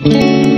you.